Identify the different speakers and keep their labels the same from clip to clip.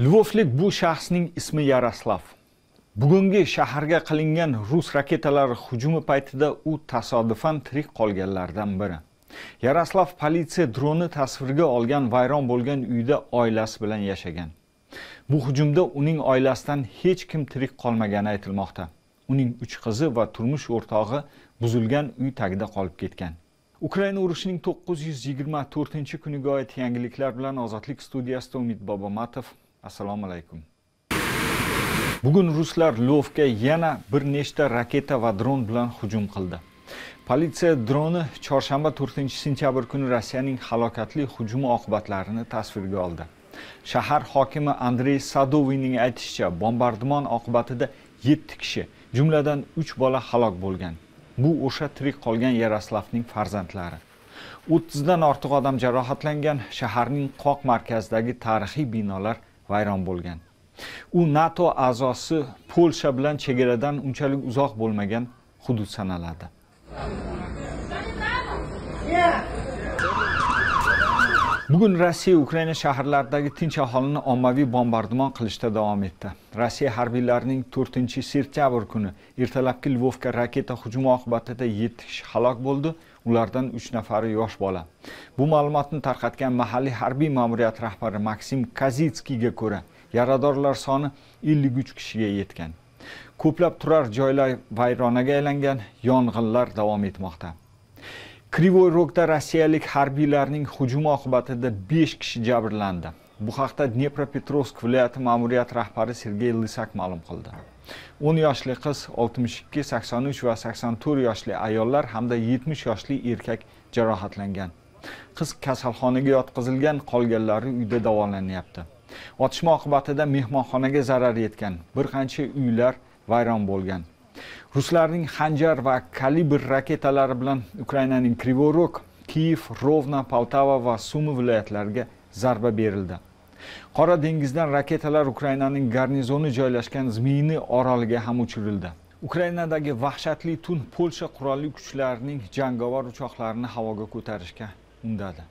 Speaker 1: lvovlik bu shaxsning ismi yaroslav. Bugungi shaharga qilingan rus raketalari hujumi paytida u tasodifan tirik qolganlardan biri. Yaroslav politsiya droni tasvirga olgan vayron bo'lgan uyda oilasi bilan yashagan. Bu hujumda uning oilasidan hech kim tirik qolmagani aytilmoqda. Uning uch qizi va turmush o'rtog'i buzilgan uy tagida qolib ketgan. Ukraina urushining to'qqiz yuz yigirma to'rtinchi kuniga oid yangiliklar bilan ozodlik studiyasida umid bobomatov assalomu alaykum. Bugun ruslar lovga yana bir nechta raketa va dron bilan hujum qildi. Politsiya droni chorshanba 4 sentyabr kuni rossiyaning halokatli hujumi oqibatlarini tasvirga oldi. Shahar hokimi andrey sadoviyning aytishicha bombardimon oqibatida 7 kishi jumladan 3 bola halok bo'lgan. Bu o'sha tirik qolgan yaroslavning farzandlari. 30 dan ortiq odam jarohatlangan shaharning qoq markazidagi tarixiy binolar vayron bo'lgan. U nato a'zosi polsha bilan chegaradan unchalik uzoq bo'lmagan hudud sanaladi. Bugun rossiya ukraina shaharlaridagi tinch aholini ommaviy bombardimon qilishda davom etdi. Rossiya harbiylarining 4 sentyabr kuni ertalabki lvovga raketa hujumi oqibatida 7 kishi halok bo'ldi. Ulardan 3 nafari yosh bola. Bu ma'lumotni tarqatgan mahalliy harbiy ma'muriyat rahbari maksim kazitskiyga ko'ra yaradorlar soni 53 kishiga yetgan. Ko'plab turar joylar vayronaga aylangan yong'inlar davom etmoqda. Krivoy rogda rossiyalik harbiylarning hujumi oqibatida 5 kishi jabrlandi. Bu haqda dnepropetrovsk viloyati ma'muriyat rahbari sergey lisak ma'lum qildi. 10 yoshli qiz 62 83 va 84 yoshli ayollar hamda 70 yoshli erkak jarohatlangan. Qiz kasalxonaga yotqizilgan qolganlari uyda davolanyapti. Otishma oqibatida mehmonxonaga zarar yetgan bir qancha uylar vayron bo'lgan. Ruslarning xanjar va kalibr raketalari bilan ukrainaning krivorok kiyev rovna poltava va sumi viloyatlariga zarba berildi. Qora dengizdan raketalar ukrainaning garnizoni joylashgan zmiyni oroliga ham uchirildi. Ukrainadagi vahshatli tun polsha qurolli kuchlarining jangovar uchoqlarini havoga ko'tarishga undadi.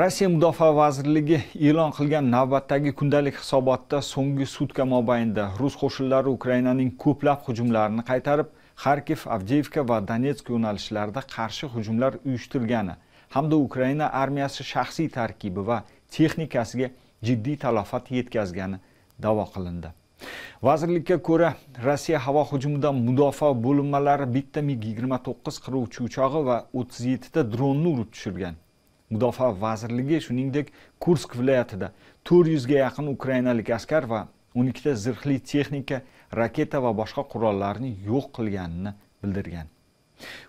Speaker 1: Rossiya mudofaa vazirligi e'lon qilgan navbatdagi kundalik hisobotda so'nggi sutka mobaynida rus qo'shinlari ukrainaning ko'plab hujumlarini qaytarib xarkiv avdeyevka va donetsk yo'nalishlarida qarshi hujumlar uyushtirgani hamda ukraina armiyasi shaxsiy tarkibi va texnikasiga jiddiy talafot yetkazgani da'vo qilindi. Vazirlikka ko'ra rossiya havo hujumidan mudofaa bo'linmalari bitta mig yigirma to'qqiz qiruvchi uchog'i va o'ttiz yettita dronni urib tushirgan. Mudofaa vazirligi shuningdek kursk viloyatida to'rt yuzga yaqin ukrainalik askar va 12ta zirhli texnika raketa va boshqa qurollarni yo'q qilganini bildirgan.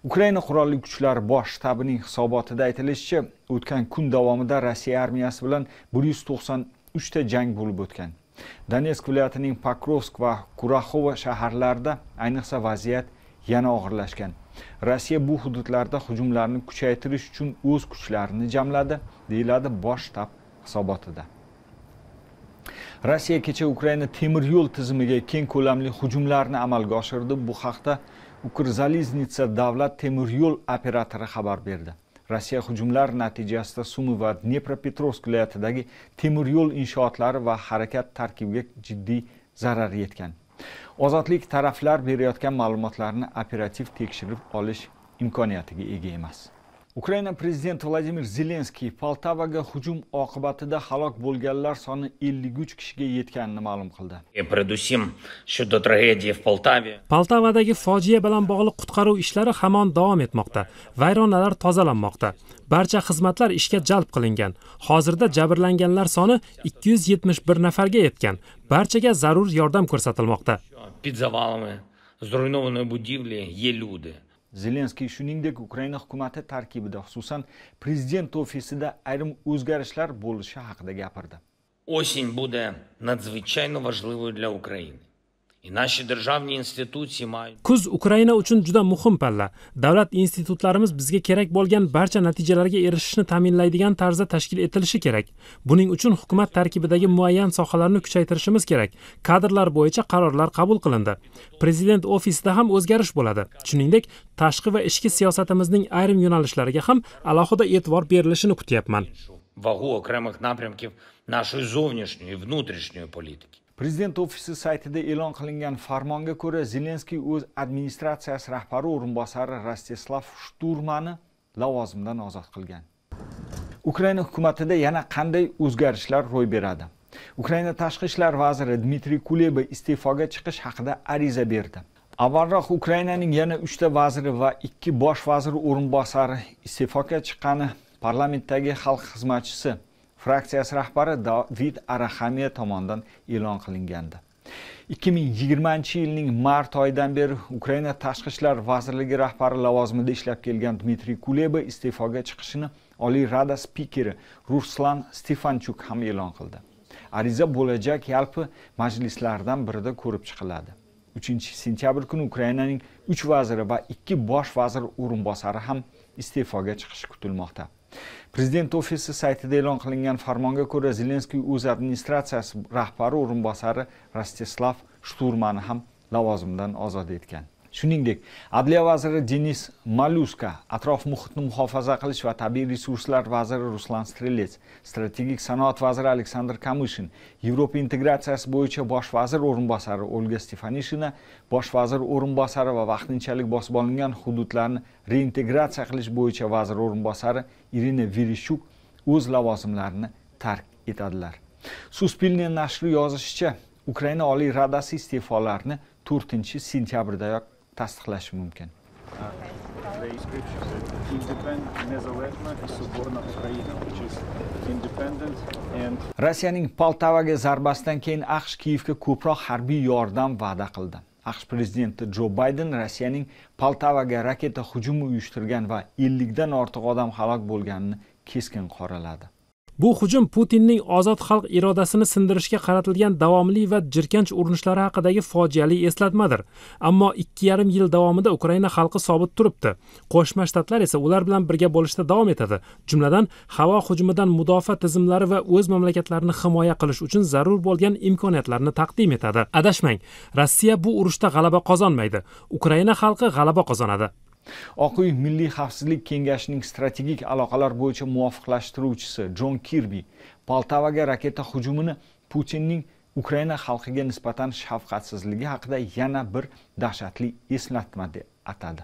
Speaker 1: Ukraina qurolli kuchlari bosh shtabining hisobotida aytilishicha o'tgan kun davomida rossiya armiyasi bilan bir yuz to'qson uchta jang bo'lib o'tgan. Donetsk viloyatining pokrovsk va kuraxovo shaharlarida ayniqsa vaziyat yana og'irlashgan. Rossiya bu hududlarda hujumlarni kuchaytirish uchun o'z kuchlarini jamladi deyiladi bosh shtab hisobotida. Rossiya kecha ukraina temir yo'l tizimiga keng ko'lamli hujumlarni amalga oshirdi. Bu haqda ukrzaliznitsa davlat temir yo'l operatori xabar berdi. Rossiya hujumlar natijasida sumi va dnepropetrovsk viloyatidagi temir yo'l inshootlari va harakat tarkibiga jiddiy zarar yetgan. Ozodlik taraflar berayotgan ma'lumotlarni operativ tekshirib olish imkoniyatiga ega emas. Ukraina prezidenti vladimir zelenskiy poltavaga hujum oqibatida halok bo'lganlar soni 53 kishiga yetganini ma'lum qildi.
Speaker 2: Poltavadagi fojia bilan bog'liq qutqaruv ishlari hamon davom etmoqda. Vayronalar tozalanmoqda. Barcha xizmatlar ishga jalb qilingan. Hozirda jabrlanganlar soni 271 nafarga yetgan. Barchaga zarur yordam ko'rsatilmoqda.
Speaker 3: Під завалами зруйнованої будівлі є люди.
Speaker 1: Zelenskiy shuningdek ukraina hukumati tarkibida xususan prezident ofisida ayrim o'zgarishlar bo'lishi haqida gapirdi
Speaker 3: осень буде надзвичайно важливою для України.
Speaker 2: Kuz ukraina uchun juda muhim palla. Davlat institutlarimiz bizga kerak bo'lgan barcha natijalarga erishishni ta'minlaydigan tarzda tashkil etilishi kerak. Buning uchun hukumat tarkibidagi muayyan sohalarni kuchaytirishimiz kerak. Kadrlar bo'yicha qarorlar qabul qilindi. Prezident ofisida ham o'zgarish bo'ladi. Shuningdek tashqi va ichki siyosatimizning ayrim yo'nalishlariga ham alohida e'tibor berilishini kutyapman.
Speaker 3: Вагу окремих напрямків нашої зовнішньої і внутрішньої політики.
Speaker 1: Prezident ofisi saytida e'lon qilingan farmonga ko'ra zelenskiy o'z administratsiyasi rahbari o'rinbosari rastislav shturmani lavozimdan ozod qilgan. Ukraina hukumatida yana qanday o'zgarishlar ro'y beradi? Ukraina tashqi ishlar vaziri dmitriy kuleba iste'foga chiqish haqida ariza berdi. Avvalroq ukrainaning yana uchta vaziri va ikki bosh vazir o'rinbosari iste'foga chiqqani parlamentdagi xalq xizmatchisi fraksiyasi rahbari david araxamiya tomonidan e'lon qilingandi. ikki ming yigirmanchi yilning mart oyidan beri ukraina tashqi ishlar vazirligi rahbari lavozimida ishlab kelgan dmitriy kuleba iste'foga chiqishini oliy rada spikeri ruslan stefanchuk ham e'lon qildi. Ariza bo'lajak yalpi majlislardan birida ko'rib chiqiladi. Uchinchi sentyabr kuni ukrainaning uch vaziri va ikki bosh vazir o'rinbosari ham iste'foga chiqishi kutilmoqda. Prezident ofisi saytida e'lon qilingan farmonga ko'ra zelenskiy o'z administratsiyasi rahbari o'rinbosari rastislav shturmani ham lavozimidan ozod etgan. Shuningdek adliya vaziri denis malyuska atrof muhitni muhofaza qilish va tabiiy resurslar vaziri ruslan strelets strategik sanoat vaziri aleksandr kamyshin yevropa integratsiyasi bo'yicha bosh vazir o'rinbosari olga stefanishina bosh vazir o'rinbosari va vaqtinchalik bosib olingan hududlarni reintegratsiya qilish bo'yicha vazir o'rinbosari irina vereshchuk o'z lavozimlarini tark etadilar. Suspilniy nashri yozishicha ukraina oliy radasi iste'folarni to'rtinchi sentyabrdayoq tasdiqlashi mumkin. Rossiyaning poltavaga zarbasidan keyin aqsh kiyevga ko'proq harbiy yordam va'da qildi. Aqsh prezidenti jo bayden rossiyaning poltavaga raketa hujumi uyushtirgan va ellikdan ortiq odam halok bo'lganini keskin qoraladi
Speaker 2: bu hujum putinning ozod xalq irodasini sindirishga qaratilgan davomli va jirkanch urinishlari haqidagi fojiali eslatmadir. Ammo ikki yarim yil davomida ukraina xalqi sobit turibdi. Qo'shma shtatlar esa ular bilan birga bo'lishda davom etadi. Jumladan havo hujumidan mudofaa tizimlari va o'z mamlakatlarini himoya qilish uchun zarur bo'lgan imkoniyatlarni taqdim etadi. Adashmang rossiya bu urushda g'alaba qozonmaydi. Ukraina xalqi g'alaba qozonadi.
Speaker 1: Oq uy milliy xavfsizlik kengashining strategik aloqalar bo'yicha muvofiqlashtiruvchisi jon kirbi poltavaga raketa hujumini putinning ukraina xalqiga nisbatan shafqatsizligi haqida yana bir dahshatli eslatma deb atadi.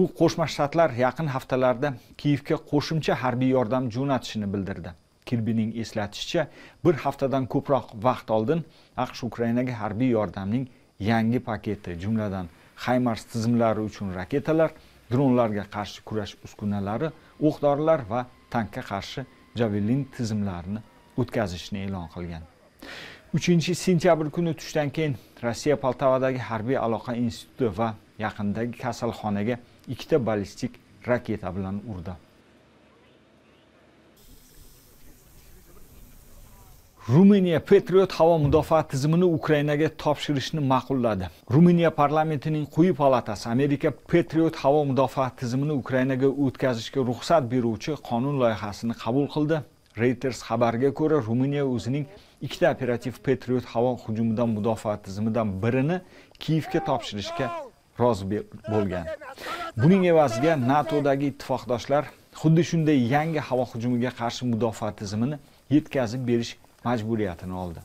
Speaker 1: U qo'shma shtatlar yaqin haftalarda kiyevga qo'shimcha harbiy yordam jo'natishini bildirdi. Kirbining eslatishicha bir haftadan ko'proq vaqt oldin aqsh ukrainaga harbiy yordamning yangi paketi jumladan haymars tizimlari uchun raketalar dronlarga qarshi kurash uskunalari o'q dorilar va tankka qarshi javelin tizimlarini o'tkazishni e'lon qilgan. Uchinchi sentyabr kuni tushdan keyin rossiya poltavadagi harbiy aloqa instituti va yaqindagi kasalxonaga ikkita ballistik raketa bilan urdi. Ruminiya patriot havo mudofaa tizimini ukrainaga topshirishni ma'qulladi. Ruminiya parlamentining quyi palatasi amerika patriot havo mudofaa tizimini ukrainaga o'tkazishga ruxsat beruvchi qonun loyihasini qabul qildi. Reuters xabariga ko'ra ruminiya o'zining ikkita operativ patriot havo hujumidan mudofaa tizimidan birini kiyevga topshirishga rozi bo'lgan. Buning evaziga natodagi ittifoqdoshlar xuddi shunday yangi havo hujumiga qarshi mudofaa tizimini yetkazib berish majburiyatini oldi.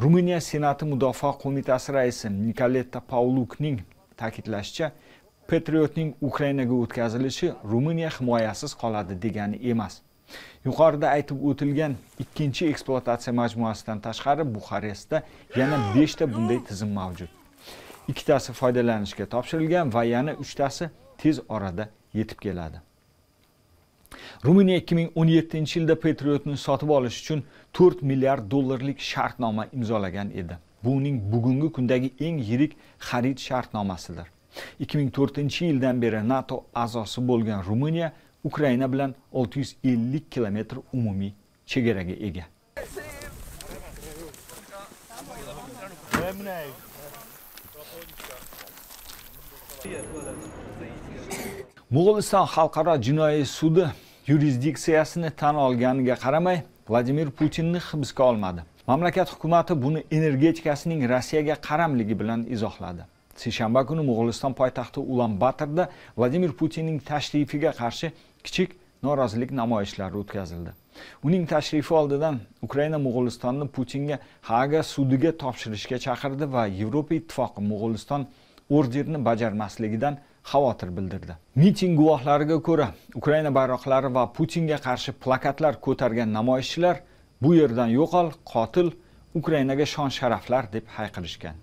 Speaker 1: Ruminiya senati mudofaa qo'mitasi raisi nikoletta paulukning ta'kidlashicha patriotning ukrainaga o'tkazilishi ruminiya himoyasiz qoladi degani emas. Yuqorida aytib o'tilgan ikkinchi ekspluatatsiya majmuasidan tashqari buxarestda yana beshta bunday tizim mavjud. Ikkitasi foydalanishga topshirilgan va yana uchtasi tez orada yetib keladi. Ruminiya ikki ming o'n yettinchi yilda patriotni sotib olish uchun to'rt milliard dollarlik shartnoma imzolagan edi. Bu uning bugungi kundagi eng yirik xarid shartnomasidir. ikki ming to'rtinchi yildan beri nato a'zosi bo'lgan ruminiya ukraina bilan olti yuz ellik kilometr umumiy chegaraga ega. Mo'g'uliston xalqaro jinoiy sudi yurisdiksiyasini tan olganiga qaramay vladimir putinni hibsga olmadi. Mamlakat hukumati buni energetikasining rossiyaga qaramligi bilan izohladi. Seshanba kuni mo'g'uliston poytaxti ulan batorda vladimir putinning tashrifiga qarshi kichik norozilik namoyishlari o'tkazildi. Uning tashrifi oldidan ukraina mo'g'ulistonni putinga haga sudiga topshirishga chaqirdi va yevropa ittifoqi mo'g'uliston orderni bajarmasligidan xavotir bildirdi. Miting guvohlariga ko'ra ukraina bayroqlari va putinga qarshi plakatlar ko'targan namoyishchilar bu yerdan yo'qol qotil ukrainaga shon sharaflar deb hayqirishgan.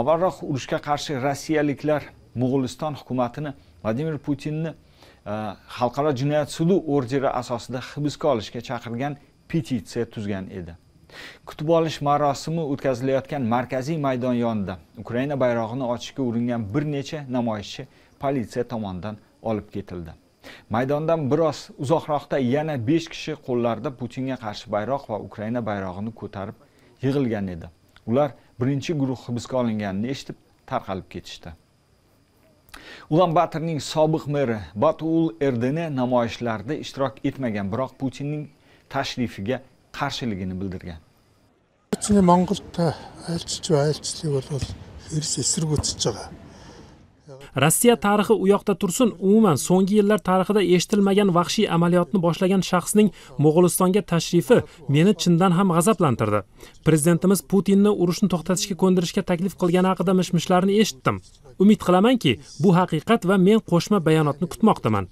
Speaker 1: Avvalroq urushga qarshi rossiyaliklar mo'g'uliston hukumatini vladimir putinni e, xalqaro jinoyat sudi orderi asosida hibsga olishga chaqirgan petitsiya tuzgan edi. Kutib olish marosimi o'tkazilayotgan markaziy maydon yonida ukraina bayrog'ini ochishga uringan bir necha namoyishchi politsiya tomonidan olib ketildi. Maydondan biroz uzoqroqda yana besh kishi qo'llarida putinga qarshi bayroq va ukraina bayrog'ini ko'tarib yig'ilgan edi. Ular birinchi guruh hibsga olinganini eshitib tarqalib ketishdi. Ulan batorning sobiq meri batul erdene namoyishlarda ishtirok etmagan biroq putinning tashrifiga qarshiligini bildirgan.
Speaker 4: Путины Монголд айлчилж буй айлчлалыг бол хэрс эсэргүүцэж байгаа.
Speaker 2: rossiya tarixi u yoqda tursin umuman so'nggi yillar tarixida eshitilmagan vahshiy amaliyotni boshlagan shaxsning mo'g'ulistonga tashrifi meni chindan ham g'azablantirdi prezidentimiz putinni urushni to'xtatishga ko'ndirishga taklif qilgani haqida mish mishlarni eshitdim umid qilamanki bu haqiqat va men qo'shma bayonotni kutmoqdaman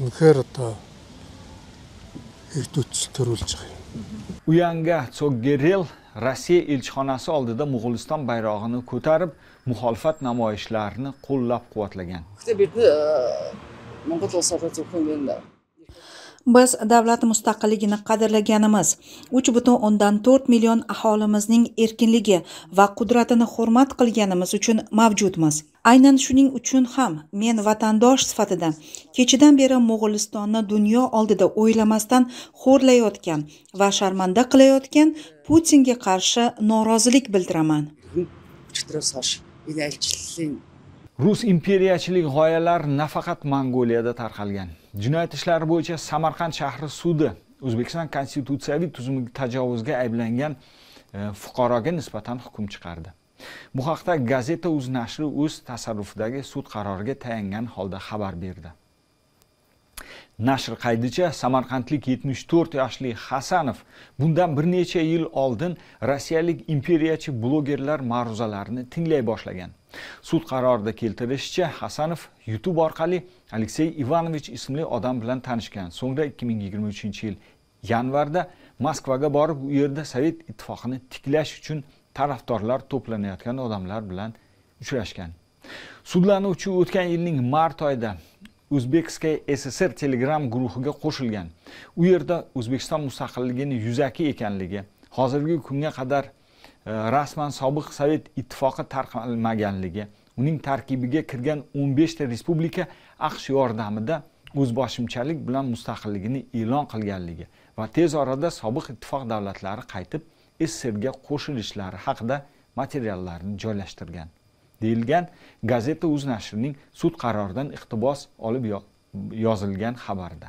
Speaker 4: үнэхээр одоо үтсэл төрүүлж байгаа.
Speaker 1: Uyanga tsoggerel rossiya elchixonasi oldida mo'g'uliston bayrog'ini ko'tarib muxolifat namoyishlarini qo'llab quvvatlagan
Speaker 5: энэ
Speaker 6: biz davlat mustaqilligini qadrlaganimiz uch butun o'ndan to'rt million aholimizning erkinligi va qudratini hurmat qilganimiz uchun mavjudmiz aynan shuning uchun ham men vatandosh sifatida kechadan beri mo'g'ulistonni dunyo oldida o'ylamasdan xo'rlayotgan va sharmanda qilayotgan putinga qarshi norozilik bildiraman.
Speaker 1: Rus imperiyachilik g'oyalar nafaqat mongoliyada tarqalgan. Jinoyat ishlari bo'yicha samarqand shahri sudi o'zbekiston konstitutsiyaviy tuzumiga tajovuzga ayblangan e, fuqaroga nisbatan hukm chiqardi. Bu haqda gazeta uz nashri o'z tasarrufidagi sud qaroriga tayangan holda xabar berdi. Nashr qaydicha samarqandlik 74 yoshli hasanov bundan bir necha yil oldin rossiyalik imperiyachi blogerlar ma'ruzalarini tinglay boshlagan. Sud qarorida keltirilishicha hasanov youtube orqali aleksey ivanovich ismli odam bilan tanishgan. So'ngra 2023 yil yanvarda moskvaga borib u yerda sovet ittifoqini tiklash uchun tarafdorlar to'planayotgan odamlar bilan uchrashgan. Sudlanuvchi o'tgan yilning mart oyida o'zbekskaya sssr telegram guruhiga qo'shilgan. U yerda o'zbekiston mustaqilligini yuzaki ekanligi hozirgi kunga qadar e, rasman sobiq sovet ittifoqi tarqalmaganligi uning tarkibiga kirgan 15 ta respublika aqsh yordamida o'zboshimchalik bilan mustaqilligini e'lon qilganligi va tez orada sobiq ittifoq davlatlari qaytib sssrga qo'shilishlari haqida materiallarni joylashtirgan. Deyilgan gazeta uz nashrining sud qaroridan iqtibos olib yozilgan xabarda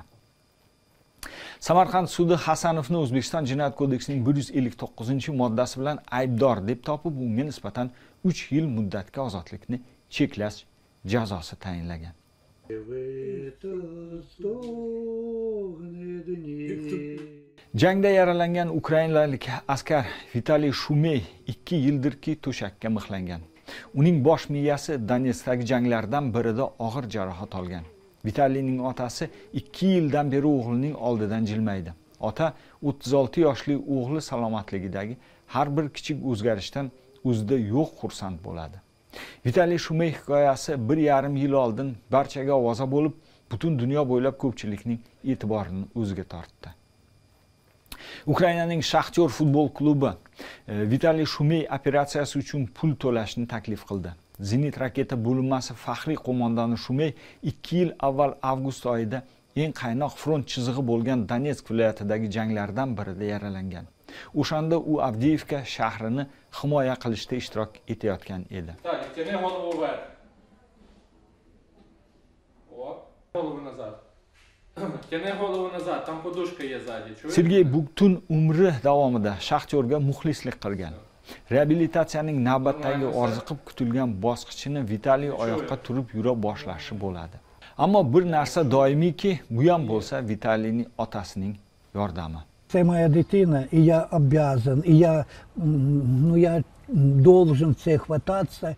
Speaker 1: samarqand sudi hasanovni o'zbekiston jinoyat kodeksining bir yuz ellik to'qqizinchi moddasi bilan aybdor deb topib unga nisbatan uch yil muddatga ozodlikni cheklash jazosi tayinlagan. Jangda yaralangan ukrainalik askar vitaliy shumey ikki yildirki to'shakka mixlangan. Uning bosh miyasi donetskdagi janglardan birida og'ir jarohat olgan. Vitaliyning otasi ikki yildan beri o'g'lining oldidan jilmaydi. Ota o'ttiz olti yoshli o'g'li salomatligidagi har bir kichik o'zgarishdan o'zida yo'q xursand bo'ladi. Vitaliy shumey hikoyasi bir yarim yil oldin barchaga ovoza bo'lib butun dunyo bo'ylab ko'pchilikning e'tiborini o'ziga tortdi. Ukrainaning shaxtyor futbol klubi e, vitaliy shumey operatsiyasi uchun pul to'lashni taklif qildi. Zenit raketa bo'linmasi faxriy qo'mondoni shumey ikki yil avval avgust oyida eng qaynoq front chizig'i bo'lgan donetsk viloyatidagi janglardan birida yaralangan. O'shanda u avdiivka shahrini himoya qilishda ishtirok etayotgan edi
Speaker 2: Так, тяни голову вверх. О, голову назад. Тяни голову назад, там подушка є ззаді, чуєш?
Speaker 1: sergey butun umri davomida shaxtyorga muxlislik qilgan. Reabilitatsiyaning navbatdagi orziqib kutilgan bosqichini vitaliy oyoqqa turib yura boshlashi bo'ladi. Ammo bir narsa doimiyki bu ham bo'lsa vitaliyning otasining yordami.
Speaker 7: Це моя дитина, і я обязан, і я, ну, я должен це хвататися.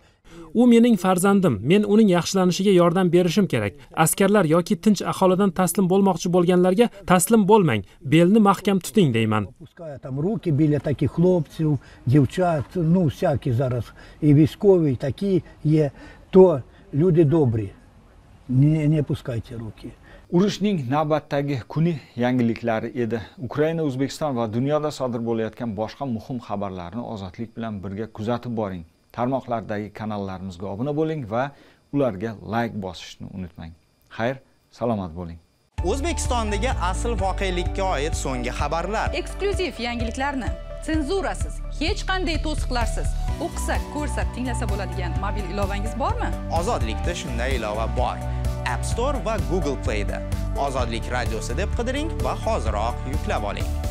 Speaker 2: U mening farzandim. Men uning yaxshilanishiga yordam berishim kerak. Askarlar yoki tinch aholidan taslim bo'lmoqchi bo'lganlarga taslim bo'lmang. Belni mahkam tuting deyman.
Speaker 7: Там руки біля таких хлопців, дівчат, ну, всякі зараз, і військові, такі є, то люди добрі. Не, не пускайте руки.
Speaker 1: urushning navbatdagi kuni yangiliklari edi. Ukraina o'zbekiston va dunyoda sodir bo'layotgan boshqa muhim xabarlarni ozodlik bilan birga kuzatib boring tarmoqlardagi kanallarimizga obuna bo'ling va ularga layk bosishni unutmang. Xayr salomat bo'ling.
Speaker 8: O'zbekistondagi asl voqelikka oid so'nggi xabarlar.
Speaker 9: Eksklyuziv yangiliklarni senzurasiz hech qanday to'siqlarsiz. O'qisak ko'rsak tinglasa bo'ladigan mobil ilovangiz bormi?
Speaker 8: Ozodlikda shunday ilova bor. App store va google playda. Ozodlik radiosi deb qidiring va hoziroq yuklab oling